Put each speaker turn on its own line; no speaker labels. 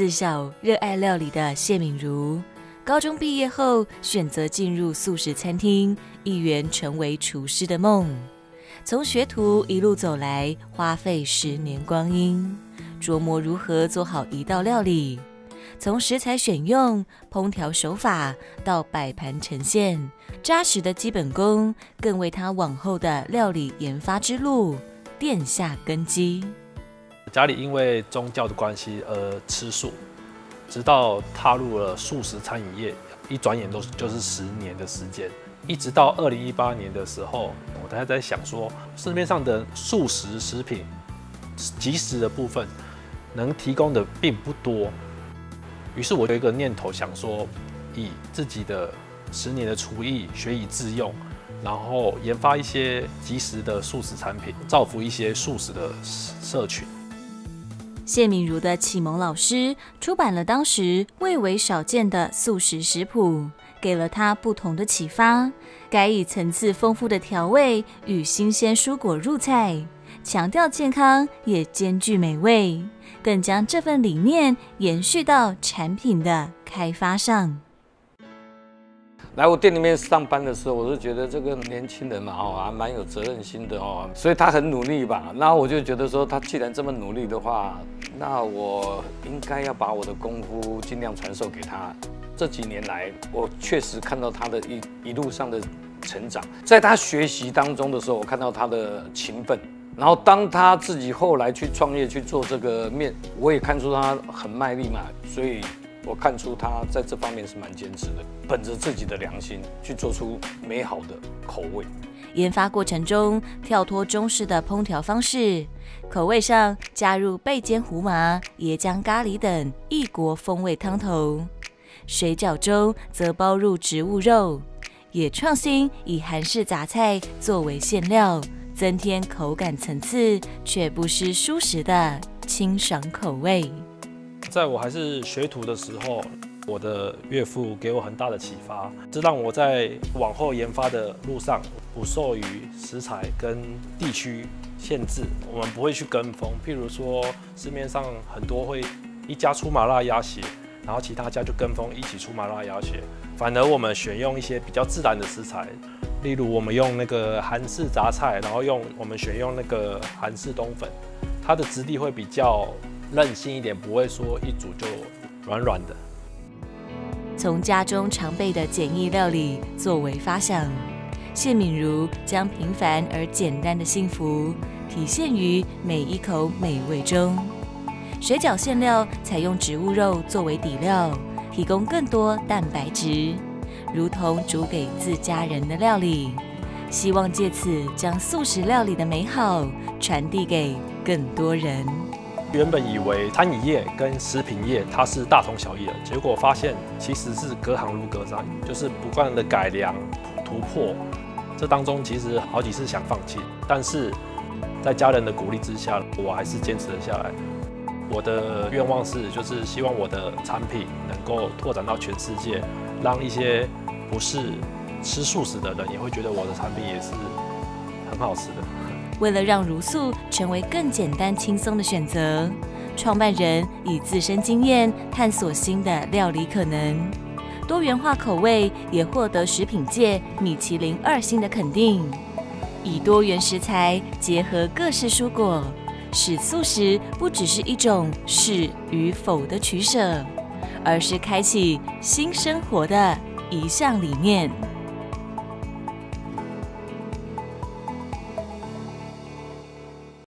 自小热爱料理的谢敏如，高中毕业后选择进入素食餐厅，一圆成为厨师的梦。从学徒一路走来，花费十年光阴，琢磨如何做好一道料理。从食材选用、烹调手法到摆盘呈现，扎实的基本功更为他往后的料理研发之路奠下根基。
家里因为宗教的关系而吃素，直到踏入了素食餐饮业，一转眼都就是十年的时间。一直到二零一八年的时候，我大家在想说，市面上的素食食品，即食的部分能提供的并不多。于是我有一个念头，想说以自己的十年的厨艺学以致用，然后研发一些即时的素食产品，造福一些素食的社群。
谢敏如的启蒙老师出版了当时蔚为少见的素食食谱，给了他不同的启发，改以层次丰富的调味与新鲜蔬果入菜，强调健康也兼具美味。更将这份理念延续到产品的开发上。
来我店里面上班的时候，我就觉得这个年轻人嘛，哦，还蛮有责任心的哦，所以他很努力吧。那我就觉得说，他既然这么努力的话，那我应该要把我的功夫尽量传授给他。这几年来，我确实看到他的一一路上的成长，在他学习当中的时候，我看到他的勤奋。然后当他自己后来去创业去做这个面，我也看出他很卖力嘛，所以我看出他在这方面是蛮坚持的，本着自己的良心去做出美好的口味。
研发过程中跳脱中式的烹调方式，口味上加入焙煎胡麻、椰浆咖喱等异国风味汤头，水饺中则包入植物肉，也创新以韩式杂菜作为馅料。增添口感层次，却不失舒适的清爽口味。
在我还是学徒的时候，我的岳父给我很大的启发，这让我在往后研发的路上不受于食材跟地区限制。我们不会去跟风，譬如说市面上很多会一家出麻辣鸭血，然后其他家就跟风一起出麻辣鸭血，反而我们选用一些比较自然的食材。例如，我们用那个韩式杂菜，然后用我们选用那个韩式冬粉，它的质地会比较任性一点，不会说一煮就软软的。
从家中常备的简易料理作为发想，谢敏如将平凡而简单的幸福体现于每一口美味中。水饺馅料采用植物肉作为底料，提供更多蛋白质。如同煮给自家人的料理，希望借此将素食料理的美好传递给更多人。
原本以为餐饮业跟食品业它是大同小异的，结果发现其实是隔行如隔山，就是不断的改良突破。这当中其实好几次想放弃，但是在家人的鼓励之下，我还是坚持了下来。我的愿望是，就是希望我的产品能够拓展到全世界。让一些不是吃素食的人也会觉得我的产品也是很好吃的。
为了让茹素成为更简单轻松的选择，创办人以自身经验探索新的料理可能，多元化口味也获得食品界米其林二星的肯定。以多元食材结合各式蔬果，使素食不只是一种是与否的取舍。而是开启新生活的一项理念。